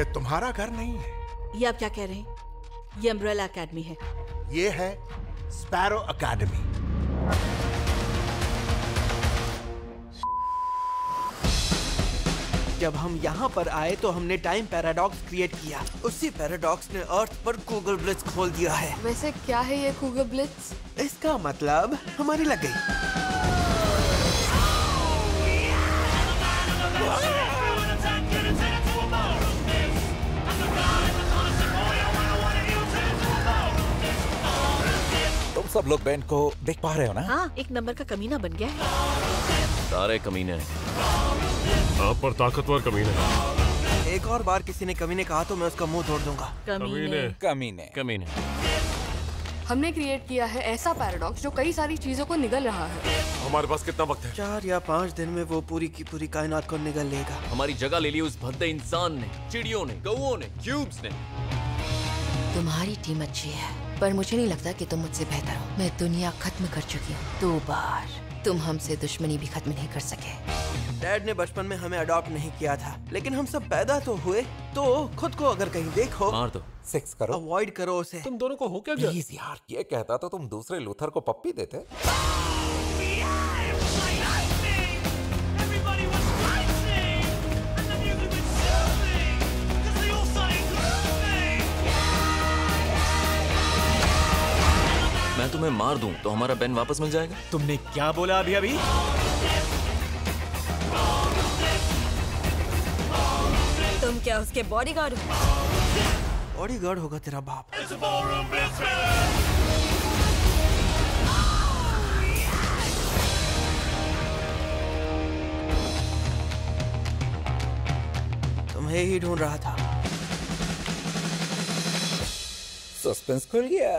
ये तुम्हारा घर नहीं है। ये आप क्या कह रहे हैं? ये अम्ब्रेला एकेडमी है। ये है स्पैरो अकेडमी जब हम यहाँ पर आए तो हमने टाइम पैराडॉक्स क्रिएट किया। उसी पैराडॉक्स ने अर्थ पर गूगल ब्लिट्स खोल दिया है। वैसे क्या है ये कूगर ब्लिट्स इसका मतलब हमारी लग गई। सब लोग बैंड को देख पा रहे हो ना? हाँ एक नंबर का कमीना बन गया है। सारे कमीने आप पर ताकतवर कमीने एक और बार किसी ने कभी ने कहा तो मैं उसका मुँह तोड़ दूँगा। कमीने। कमीने। कमीने। हमने क्रिएट किया है ऐसा पैराडॉक्स जो कई सारी चीज़ों को निगल रहा है। हमारे पास कितना वक्त है? चार या पाँच दिन में वो पूरी की पूरी कायनात को निगल लेगा। हमारी जगह ले ली उस भद्दे इंसान ने चिड़ियों ने गौओं ने क्यूब्स ने। तुम्हारी टीम अच्छी है। पर मुझे नहीं लगता कि तुम मुझसे बेहतर हो। मैं दुनिया खत्म कर चुकी हूँ। दो बार तुम हमसे दुश्मनी भी खत्म नहीं कर सके। डैड ने बचपन में हमें अडॉप्ट नहीं किया था लेकिन हम सब पैदा तो हुए तो खुद को अगर कहीं देखो मार दो। सेक्स करो। अवॉइड करो उसे। तुम दोनों को हो क्या गया प्लीज़ यार ये कहता तो तुम दूसरे लूथर को पप्पी देते। मैं तुम्हें मार दूँ तो हमारा बेन वापस मिल जाएगा। तुमने क्या बोला अभी अभी? तुम क्या उसके बॉडीगार्ड हो? बॉडी गार्ड होगा तेरा बाप। तुम्हें ही ढूंढ रहा था। सस्पेंस खुल गया।